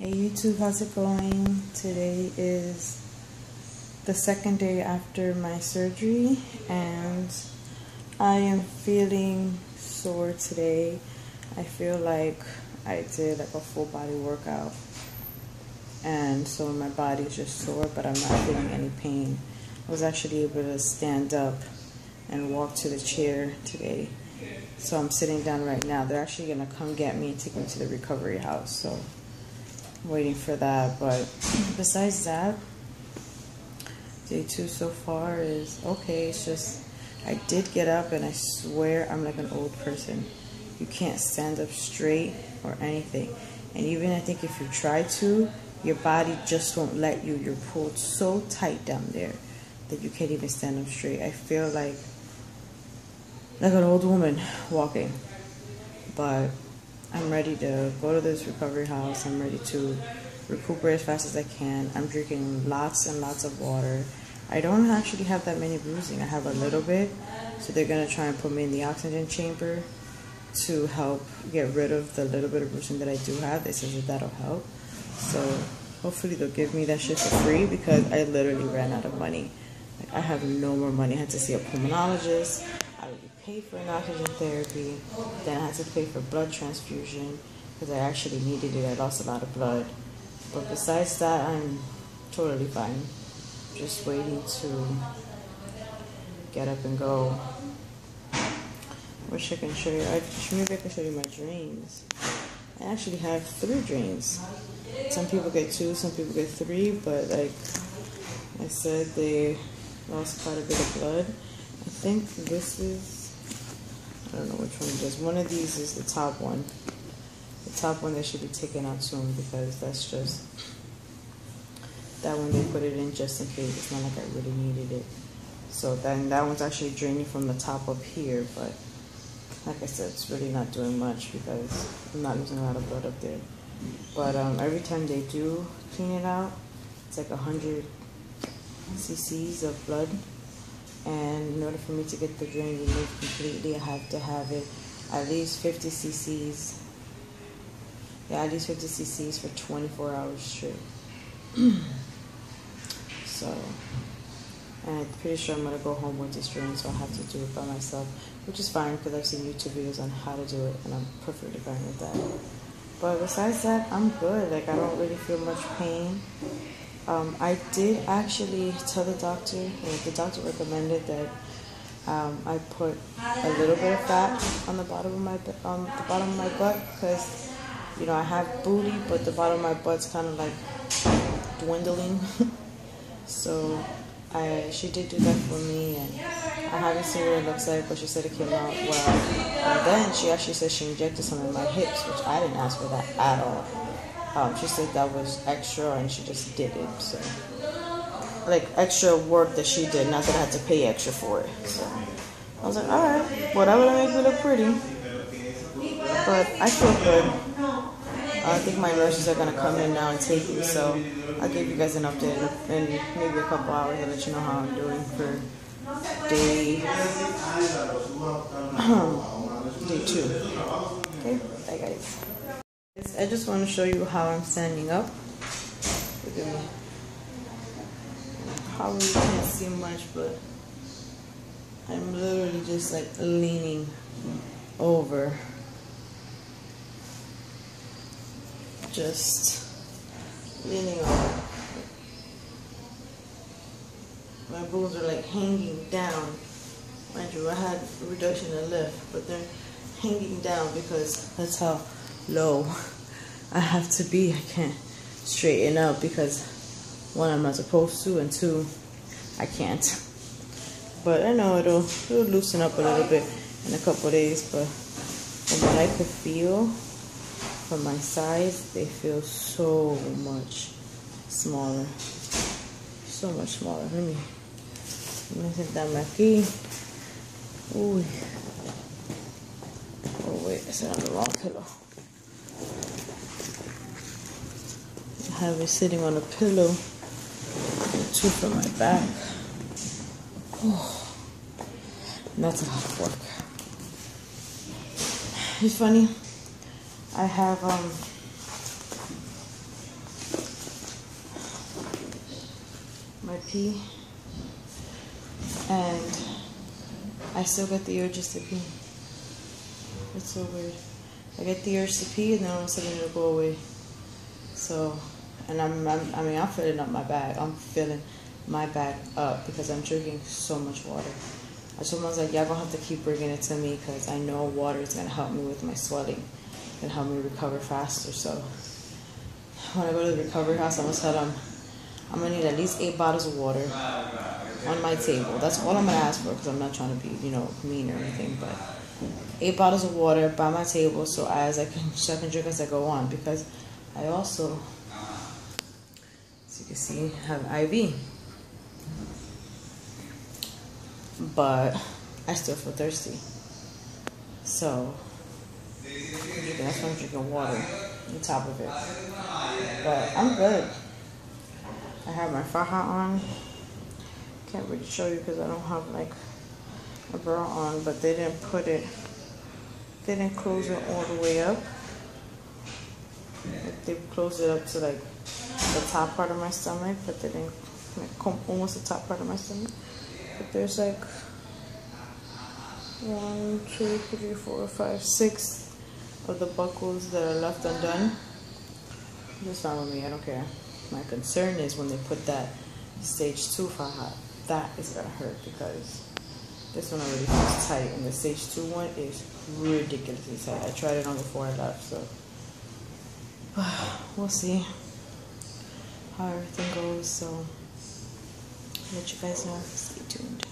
Hey YouTube, how's it going? Today is the second day after my surgery and I am feeling sore today. I feel like I did like a full body workout and so my body is just sore but I'm not feeling any pain. I was actually able to stand up and walk to the chair today. So I'm sitting down right now. They're actually gonna come get me and take me to the recovery house. So waiting for that. But besides that, day two so far is okay. It's just I did get up and I swear I'm like an old person. You can't stand up straight or anything. And even I think if you try to, your body just won't let you. You're pulled so tight down there that you can't even stand up straight. I feel like like an old woman walking. But I'm ready to go to this recovery house. I'm ready to recuperate as fast as I can. I'm drinking lots and lots of water. I don't actually have that many bruising. I have a little bit. So they're going to try and put me in the oxygen chamber to help get rid of the little bit of bruising that I do have. They said that that'll help. So hopefully they'll give me that shit for free because I literally ran out of money. Like I have no more money. I had to see a pulmonologist pay for an oxygen therapy. Then I had to pay for blood transfusion because I actually needed it. I lost a lot of blood. But besides that, I'm totally fine. Just waiting to get up and go. Wish I can show you. I, maybe I can show you my drains. I actually have three drains. Some people get two, some people get three, but like I said, they lost quite a bit of blood. I think this is I don't know which one it is. One of these is the top one. The top one that should be taken out soon because that's just that one they put it in just in case. It's not like I really needed it. So then that one's actually draining from the top up here, but like I said, it's really not doing much because I'm not losing a lot of blood up there. But um, every time they do clean it out, it's like 100 cc's of blood and in order for me to get the drain removed completely, I have to have it at least 50 cc's. Yeah, at least 50 cc's for 24 hours straight. so, and I'm pretty sure I'm gonna go home with this drain, so I have to do it by myself, which is fine because I've seen YouTube videos on how to do it, and I'm perfectly fine with that. But besides that, I'm good. Like I don't really feel much pain. Um, I did actually tell the doctor, the doctor recommended that um, I put a little bit of fat on the bottom of my the bottom of my butt because you know I have booty, but the bottom of my butt's kind of like dwindling. so I she did do that for me, and I haven't seen what it looks like, but she said it came out well. And then she actually said she injected some in my hips, which I didn't ask for that at all. Um, she said that was extra and she just did it. So, like extra work that she did, not that I had to pay extra for it. So, I was like, all right, whatever to make me look pretty. But I feel good. I think my nurses are gonna come in now and take me, so I'll give you guys an update in maybe a couple hours and let you know how I'm doing for day day two. Okay, bye guys. I just want to show you how I'm standing up. Probably can't see much, but I'm literally just like leaning over. Just leaning over. My bones are like hanging down. Mind you, I had reduction in lift, but they're hanging down because that's how low I have to be. I can't straighten up because one, I'm not supposed to, and two, I can't. But I know it'll, it'll loosen up a little bit in a couple days, but from what I could feel from my size, they feel so much smaller. So much smaller. Let me, let me sentarme aquí. Uy. Oh wait, I said on the wrong pillow. I it sitting on a pillow, two for my back. Oh, that's a lot of work. It's funny. I have um. My pee, and I still got the urge to pee. It's so weird. I get the urge to pee, and then all of a sudden it'll go away. So and I'm, I'm I mean, I'm filling up my bag. I'm filling my bag up because I'm drinking so much water. I told myself, like, y'all gonna have to keep bringing it to me because I know water is gonna help me with my swelling and help me recover faster. So when I go to the recovery house, I'm gonna tell them I'm gonna need at least eight bottles of water on my table. That's all I'm gonna ask for because I'm not trying to be, you know, mean or anything, but eight bottles of water by my table so as I can so I can drink as I go on because I also as you can see have IV. But I still feel thirsty. So that's why I'm drinking water on top of it. But I'm good. I have my faja on. Can't really show you because I don't have like a bra on, but they didn't put it, they didn't close it all the way up. Like they closed it up to like the top part of my stomach, but they didn't like almost the top part of my stomach. But there's like one, two, three, four, five, six of the buckles that are left undone. Just not with me, I don't care. My concern is when they put that stage two faja, that is gonna hurt because this one already feels tight and the stage two one is ridiculously tight. I tried it on before I left, so we'll see how everything goes. So let you guys know. Stay tuned.